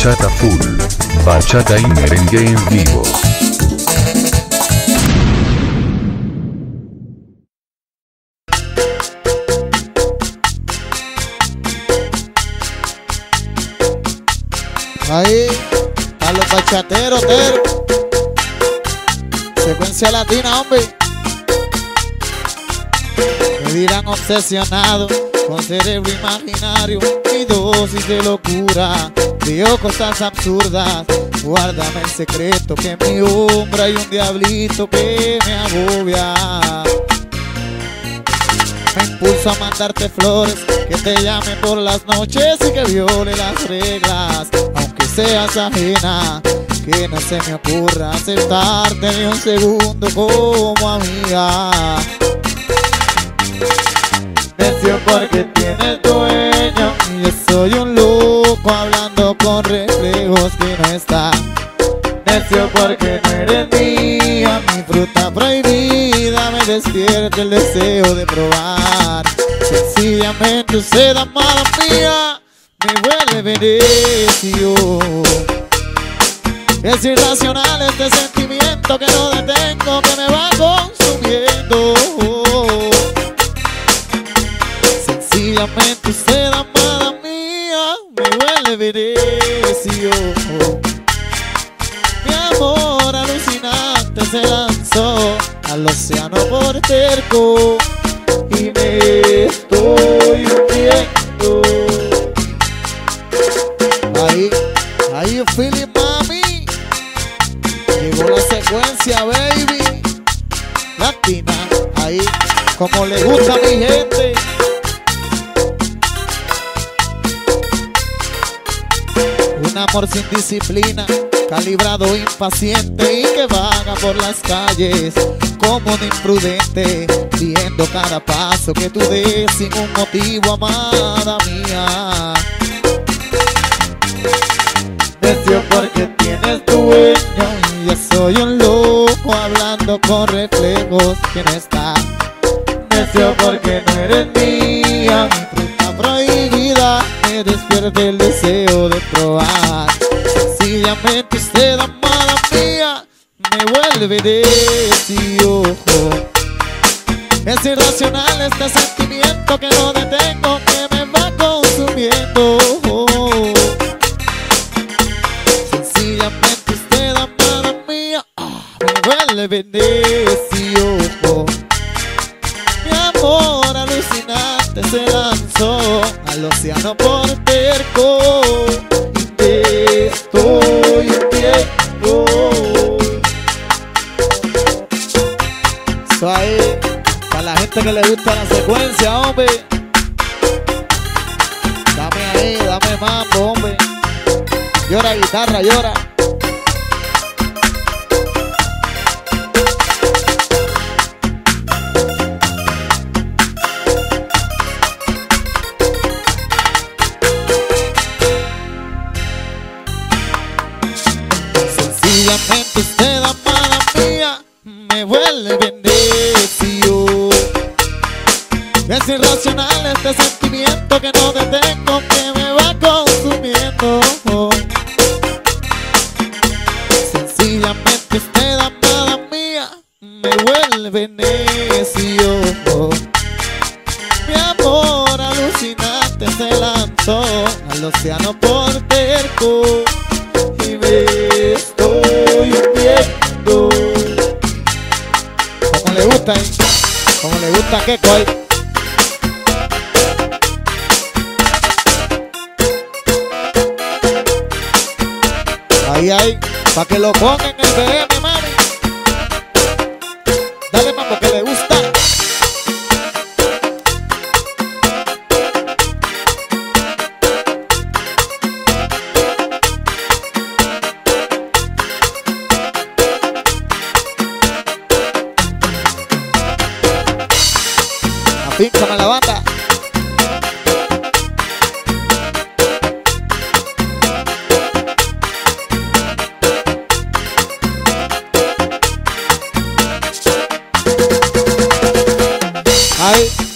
bachata full. Bachata y merengue en vivo. Ahí, a los bachateros, tero. Secuencia latina, hombre. Me dirán obsesionado con cerebro imaginario y dosis de locura. Veo cosas absurdas. Guárdame el secreto que en mi hombro hay un diablito que me agobia. Me impulso a mandarte flores, que te llame por las noches y que viole las reglas, aunque seas ajena. Que no se me ocurra aceptarte ni un segundo como amiga. Necio porque tienes dueño y yo soy un loco hablando con reflejos que no está. Necio porque no eres mía, mi fruta prohibida me despierta el deseo de probar. Sencillamente usted, amada mía, me vuelve necio. Es irracional este sentimiento que no detengo, que me va consumiendo. Se lanzó al océano por terco y me estoy hundiendo. Ahí, ahí it, mami. Llegó la secuencia, baby. Latina, ahí, como le gusta a mi gente. Un amor sin disciplina, calibrado impaciente y que vaga por las calles como un imprudente, viendo cada paso que tú des sin un motivo, amada mía. Necio porque tienes dueño y yo soy un loco hablando con reflejos que no está. Necio porque no eres mía, mi fruta prohibida me despierta el deseo de probar. Sencillamente usted, amada mía, me vuelve necio. Es irracional este sentimiento que no detengo, que me va consumiendo. Sencillamente usted, amada mía, ah, me vuelve necio. Mi amor alucinante se lanzó al océano por terco y te estoy le gusta la secuencia, hombre. Dame ahí, dame mambo, hombre. Llora guitarra, llora. Sencillamente vuelve necio. Mi amor alucinante se lanzó al océano por terco y me estoy hundiendo. Como le gusta, ¿eh? como le gusta a Keko ahí. Ahí, para que lo pongan en el BM, mami. Dale mambo que le gusta. Afíncame la banda. は。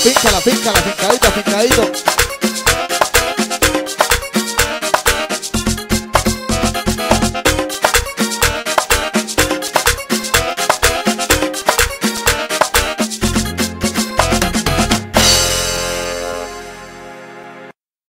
Finca, la finca, la fincadito.